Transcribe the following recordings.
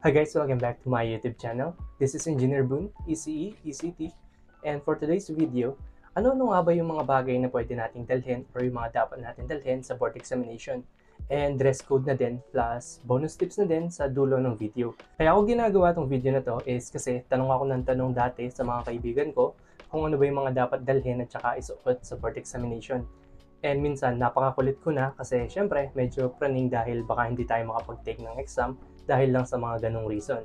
Hi guys, welcome back to my YouTube channel. This is Engineer Boon, ECE, ECT. And for today's video, ano-ano nga ba yung mga bagay na pwede nating dalhin or yung mga dapat natin dalhin sa board examination? And dress code na din plus bonus tips na din sa dulo ng video. Kaya ako ginagawa tong video na to is kasi tanong ako ng tanong dati sa mga kaibigan ko kung ano ba yung mga dapat dalhin at saka isuot sa board examination. And minsan, napakakulit ko na kasi syempre, medyo praning dahil baka hindi tayo makapag-take ng exam dahil lang sa mga ganong reason.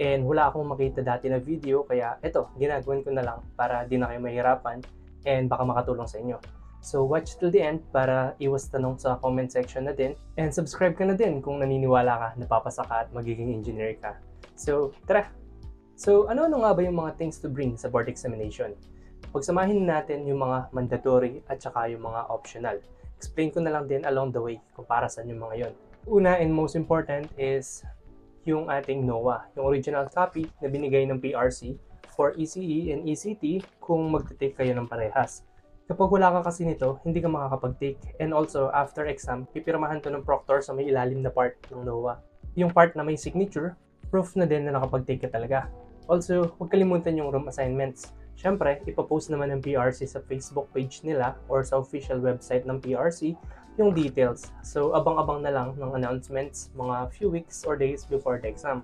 And wala akong makita dati na video, kaya eto, ginagawan ko na lang para di na kayo mahirapan and baka makatulong sa inyo. So watch till the end para iwas tanong sa comment section na din and subscribe ka na din kung naniniwala ka, napapasa ka at magiging engineer ka. So tara! So ano-ano nga ba yung mga things to bring sa board examination? pagsamahin natin yung mga mandatory at saka yung mga optional. Explain ko na lang din along the way kung para saan yung mga yon. Una and most important is yung ating NOAA, yung original copy na binigay ng PRC for ECE and ECT kung magte-take kayo ng parehas. Kapag wala ka kasi nito, hindi ka makakapag-take. And also, after exam, pipirmahan to ng proctor sa may ilalim na part ng NOAA. Yung part na may signature, proof na din na nakapag-take ka talaga. Also, huwag kalimutan yung room assignments Siyempre, ipopost naman ng PRC sa Facebook page nila or sa official website ng PRC yung details. So, abang-abang na lang ng announcements mga few weeks or days before the exam.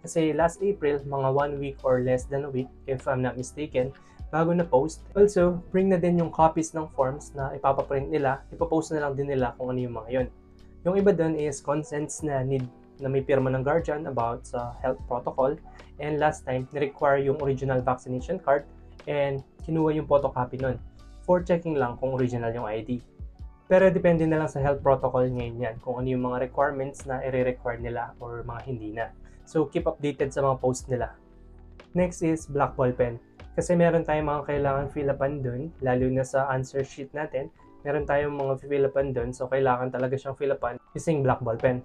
Kasi last April, mga one week or less than a week, if I'm not mistaken, bago na post. Also, bring na din yung copies ng forms na ipapaprint nila. Ipopost na lang din nila kung ano yung mga yon. Yung iba doon is consents na need na may pirma ng guardian about sa health protocol. And last time, ni-require yung original vaccination card and kinuha yung photocopy nun for checking lang kung original yung ID. Pero depende na lang sa health protocol ngayon yan kung ano yung mga requirements na i-require nila or mga hindi na. So keep updated sa mga post nila. Next is black ball pen. Kasi meron tayong mga kailangan fill upan dun, lalo na sa answer sheet natin. Meron tayong mga fill upan dun, so kailangan talaga siyang fill upan using black ball pen.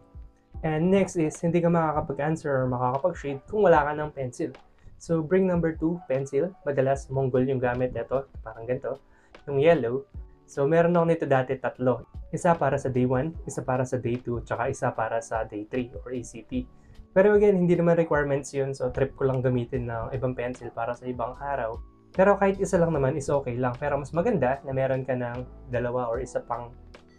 And next is, hindi ka makakapag-answer or makakapag-shade kung wala ka ng pencil. So, bring number 2, pencil. Madalas, Mongol yung gamit nito. Parang ganito. Yung yellow. So, meron ako nito dati tatlo. Isa para sa day 1, isa para sa day 2, tsaka isa para sa day 3 or ACT. Pero again, hindi naman requirements yun. So, trip ko lang gamitin ng ibang pencil para sa ibang araw. Pero kahit isa lang naman is okay lang. Pero mas maganda na meron ka ng dalawa or isa pang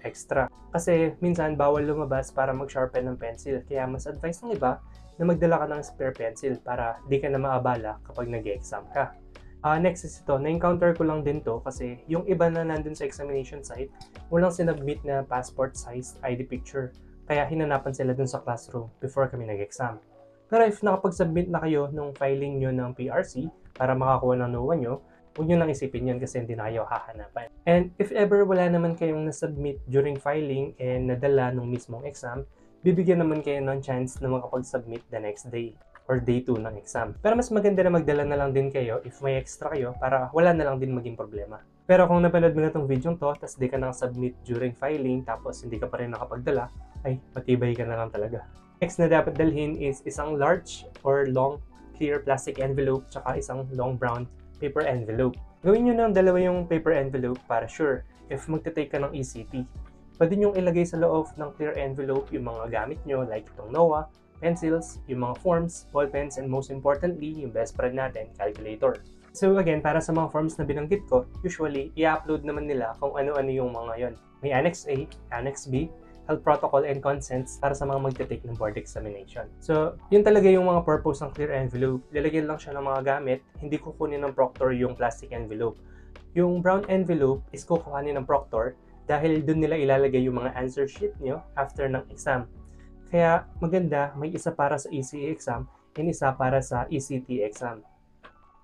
extra. Kasi minsan bawal lumabas para mag-sharpen ng pencil. Kaya mas advice ng iba na magdala ka ng spare pencil para di ka na maabala kapag nag-exam ka. Uh, next is ito, na-encounter ko lang din to kasi yung iba na nandun sa examination site, walang sinubmit na passport size ID picture. Kaya hinanapan sila dun sa classroom before kami nag-exam. Pero if nakapag-submit na kayo nung filing nyo ng PRC para makakuha ng NOA nyo, huwag nyo nang isipin yun kasi hindi na kayo hahanapan. And if ever wala naman kayong nasubmit during filing and nadala nung mismong exam, bibigyan naman kayo ng chance na makapag-submit the next day or day 2 ng exam. Pero mas maganda na magdala na lang din kayo if may extra kayo para wala na lang din maging problema. Pero kung napanood mo na itong video to, tapos di ka nang submit during filing, tapos hindi ka pa rin nakapagdala, ay matibay ka na lang talaga. Next na dapat dalhin is isang large or long clear plastic envelope tsaka isang long brown paper envelope. Gawin nyo ng dalawa yung paper envelope para sure if magte-take ka ng ECT. Pwede nyo ilagay sa loob ng clear envelope yung mga gamit nyo like itong NOAA, pencils, yung mga forms, ballpens, and most importantly, yung best friend natin, calculator. So again, para sa mga forms na binanggit ko, usually, i-upload naman nila kung ano-ano yung mga yon. May Annex A, Annex B, health protocol and consents para sa mga magte-take ng board examination. So, yun talaga yung mga purpose ng clear envelope. Lalagyan lang siya ng mga gamit, hindi kukunin ng proctor yung plastic envelope. Yung brown envelope is kukuhanin ng proctor dahil doon nila ilalagay yung mga answer sheet nyo after ng exam. Kaya maganda, may isa para sa ECE exam and isa para sa ECT exam.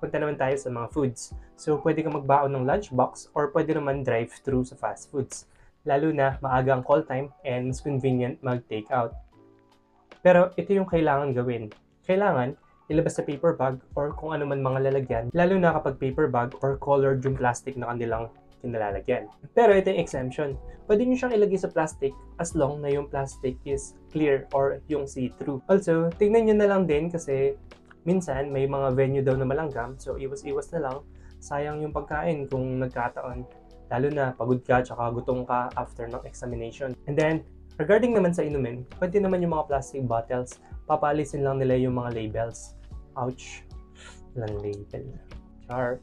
Punta naman tayo sa mga foods. So, pwede kang magbaon ng lunchbox or pwede naman drive-thru sa fast foods. Lalo na maaga ang call time and mas convenient mag-take out. Pero ito yung kailangan gawin. Kailangan ilabas sa paper bag or kung ano man mga lalagyan, lalo na kapag paper bag or colored yung plastic na kanilang kinalalagyan. Pero ito yung exemption. Pwede nyo siyang ilagay sa plastic as long na yung plastic is clear or yung see-through. Also, tignan nyo na lang din kasi minsan may mga venue daw na malanggam so iwas-iwas na lang. Sayang yung pagkain kung nagkataon Lalo na pagod ka tsaka gutom ka after ng examination. And then, regarding naman sa inumin, pwede naman yung mga plastic bottles, papalisin lang nila yung mga labels. Ouch. Walang label. Char.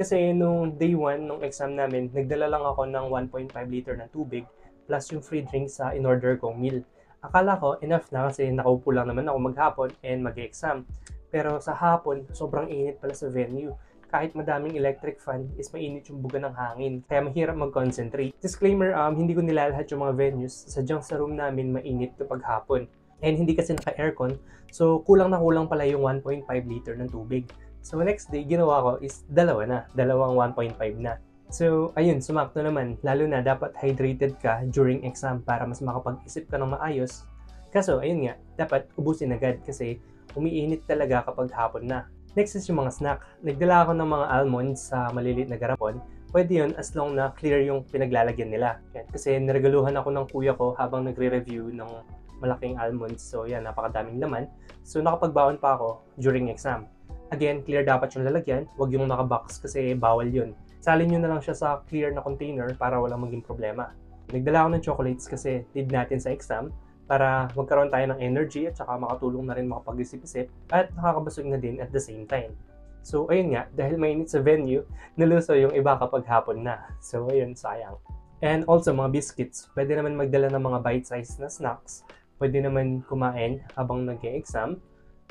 Kasi nung day 1 nung exam namin, nagdala lang ako ng 1.5 liter na tubig plus yung free drink sa in-order kong meal. Akala ko enough na kasi nakaupo lang naman ako maghapon and mag-exam. Pero sa hapon, sobrang init pala sa venue. Kahit madaming electric fan, is mainit yung buga ng hangin. Kaya mahirap mag-concentrate. Disclaimer, um, hindi ko nilalahat yung mga venues. Sadyang sa room namin mainit kapag hapon. And hindi kasi naka-aircon, so kulang na kulang pala yung 1.5 liter ng tubig. So next day, ginawa ko is dalawa na. Dalawang 1.5 na. So, ayun, sumakto naman. Lalo na dapat hydrated ka during exam para mas makapag-isip ka ng maayos. Kaso, ayun nga, dapat ubusin agad kasi umiinit talaga kapag hapon na. Next is yung mga snack. Nagdala ako ng mga almonds sa maliliit na garapon. Pwede yun as long na clear yung pinaglalagyan nila. Yan. Kasi niregaluhan ako ng kuya ko habang nagre-review ng malaking almonds. So yan, napakadaming laman. So nakapagbaon pa ako during exam. Again, clear dapat yung lalagyan. Huwag yung nakabox kasi bawal yun. Salin nyo na lang siya sa clear na container para walang maging problema. Nagdala ako ng chocolates kasi need natin sa exam para magkaroon tayo ng energy at saka makatulong na rin makapag-isip-isip at nakakabusog na din at the same time. So, ayun nga, dahil mainit sa venue, naluso yung iba kapag hapon na. So, ayun, sayang. And also, mga biscuits. Pwede naman magdala ng mga bite-sized na snacks. Pwede naman kumain habang nag exam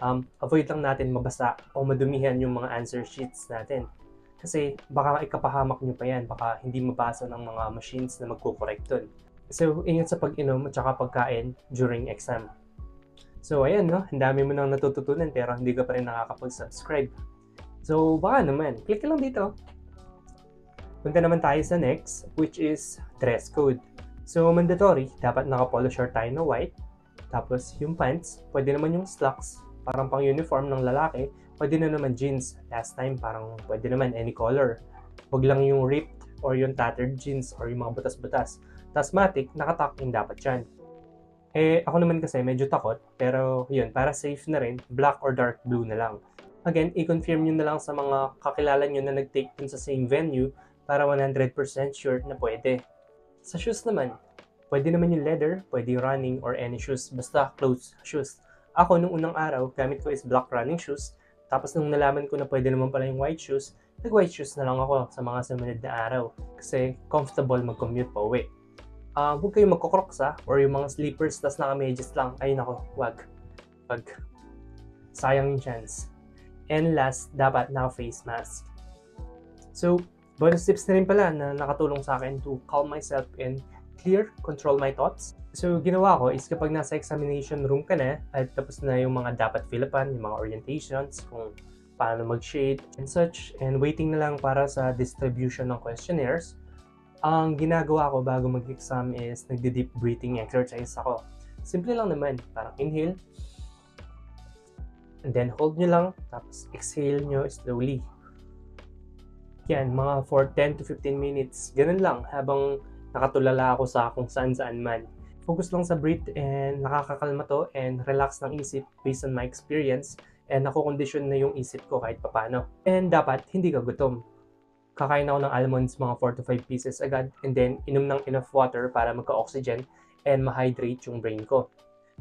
um, avoid lang natin mabasa o madumihan yung mga answer sheets natin. Kasi baka ikapahamak nyo pa yan, baka hindi mabasa ng mga machines na magkukorek dun. So, ingat sa pag-inom at saka pagkain during exam. So, ayan, no? Ang dami mo nang natututunan pero hindi ka pa rin nakakapag-subscribe. So, baka naman, click lang dito. Punta naman tayo sa next, which is dress code. So, mandatory, dapat naka-polo shirt tayo na white. Tapos, yung pants, pwede naman yung slacks, parang pang uniform ng lalaki. Pwede na naman jeans. Last time, parang pwede naman any color. Huwag lang yung ripped or yung tattered jeans or yung mga butas-butas. Tasmatic, nakatuck-in dapat yan. Eh, ako naman kasi medyo takot, pero yun, para safe na rin, black or dark blue na lang. Again, i-confirm nyo na lang sa mga kakilala nyo na nag-take dun sa same venue para 100% sure na pwede. Sa shoes naman, pwede naman yung leather, pwede yung running or any shoes, basta closed shoes. Ako, nung unang araw, gamit ko is black running shoes, tapos nung nalaman ko na pwede naman pala yung white shoes, nag-white shoes na lang ako sa mga sumunod na araw kasi comfortable mag-commute pa uwi uh, huwag kayong magkocrocs ha, or yung mga sleepers tas naka-medyas lang, ay nako, wag. Wag. Sayang yung chance. And last, dapat naka-face mask. So, bonus tips na rin pala na nakatulong sa akin to calm myself and clear, control my thoughts. So, ginawa ko is kapag nasa examination room ka na at tapos na yung mga dapat fill upan, yung mga orientations, kung paano mag-shade and such, and waiting na lang para sa distribution ng questionnaires, ang ginagawa ko bago mag-exam is nagdi-deep breathing exercise ako. Simple lang naman, parang inhale, and then hold nyo lang, tapos exhale nyo slowly. Yan, mga for 10 to 15 minutes, ganun lang habang nakatulala ako sa kung saan saan man. Focus lang sa breath and nakakakalma to and relax ng isip based on my experience and nako-condition na yung isip ko kahit papano. And dapat hindi ka gutom kakain ako ng almonds mga 4 to 5 pieces agad and then inom ng enough water para magka-oxygen and ma-hydrate yung brain ko.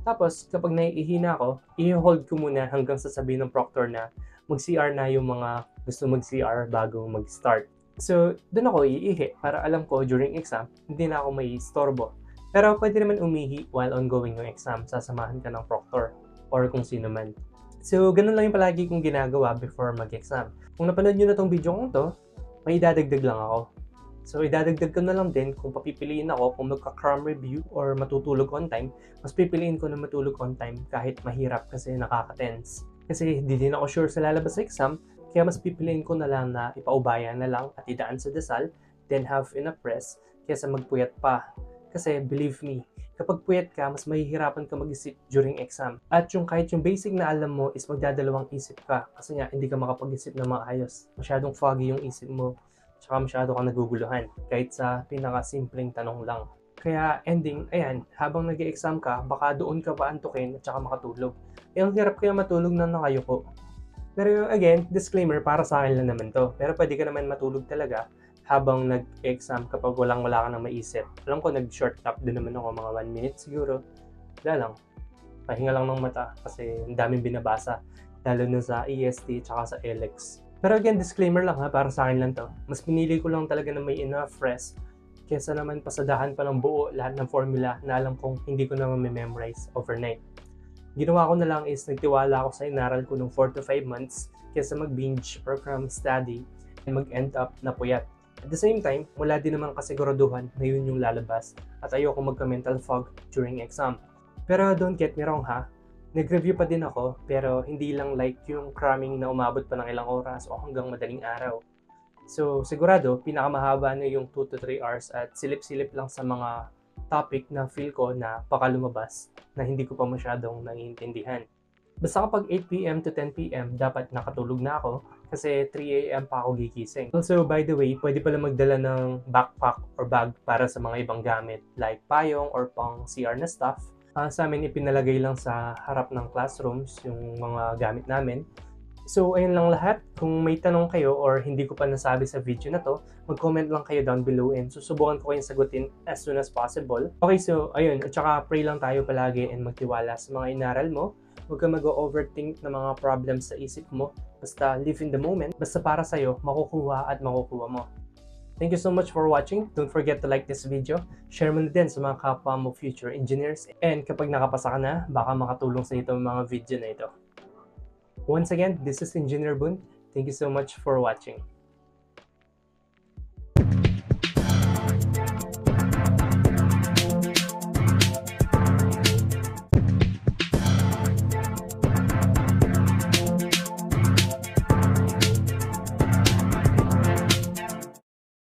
Tapos, kapag naiihina ako, i-hold ko muna hanggang sasabihin ng proctor na mag-CR na yung mga gusto mag-CR bago mag-start. So, doon ako iihi para alam ko during exam, hindi na ako may istorbo. Pero pwede naman umihi while ongoing yung exam, sasamahan ka ng proctor or kung sino man. So, ganun lang yung palagi kong ginagawa before mag-exam. Kung napanood nyo na tong video kong to, may idadagdag lang ako. So, idadagdag ko na lang din kung papipiliin ako kung magka-cram review or matutulog on time, mas pipiliin ko na matulog on time kahit mahirap kasi nakaka-tense. Kasi di din ako sure sa lalabas sa exam, kaya mas pipiliin ko na lang na ipaubaya na lang at idaan sa dasal, then have enough rest, kaysa magpuyat pa. Kasi believe me, kapag puyat ka, mas mahihirapan ka mag-isip during exam. At yung kahit yung basic na alam mo is magdadalawang isip ka kasi nga hindi ka makapag-isip na maayos. Masyadong foggy yung isip mo tsaka masyado kang naguguluhan kahit sa pinaka-simpleng tanong lang. Kaya ending, ayan, habang nag exam ka, baka doon ka pa antukin at saka makatulog. Eh, ang hirap kaya matulog na nakayuko. Pero again, disclaimer, para sa akin lang naman to. Pero pwede ka naman matulog talaga habang nag-exam kapag walang wala ka nang maisip. Alam ko, nag-short nap din naman ako, mga 1 minute siguro. Wala lang. Pahinga lang ng mata kasi ang daming binabasa. Lalo na sa EST tsaka sa LX. Pero again, disclaimer lang ha, para sa akin lang to. Mas pinili ko lang talaga na may enough rest kesa naman pasadahan pa ng buo lahat ng formula na alam kong hindi ko naman memorize overnight. Ginawa ko na lang is nagtiwala ako sa inaral ko ng 4 to 5 months kesa mag-binge or cram study and mag-end up na puyat. At the same time, wala din naman kasiguraduhan na yun yung lalabas at ayoko magka-mental fog during exam. Pero don't get me wrong ha, nag-review pa din ako pero hindi lang like yung cramming na umabot pa ng ilang oras o hanggang madaling araw. So, sigurado, pinakamahaba na yung 2 to 3 hours at silip-silip lang sa mga topic na feel ko na pakalumabas na hindi ko pa masyadong naiintindihan. Basta kapag 8pm to 10pm, dapat nakatulog na ako kasi 3am pa ako gigising. Also, by the way, pwede pala magdala ng backpack or bag para sa mga ibang gamit like payong or pang CR na stuff. Uh, sa amin, ipinalagay lang sa harap ng classrooms yung mga gamit namin. So, ayun lang lahat. Kung may tanong kayo or hindi ko pa nasabi sa video na to, mag-comment lang kayo down below and susubukan ko kayong sagutin as soon as possible. Okay, so ayun. At saka pray lang tayo palagi and magtiwala sa mga inaral mo. Huwag ka mag-overthink ng mga problems sa isip mo. Basta live in the moment. Basta para sa'yo, makukuha at makukuha mo. Thank you so much for watching. Don't forget to like this video. Share mo na din sa mga kapwa mo future engineers. And kapag nakapasa ka na, baka makatulong sa ito mga video na ito. Once again, this is Engineer Boon. Thank you so much for watching.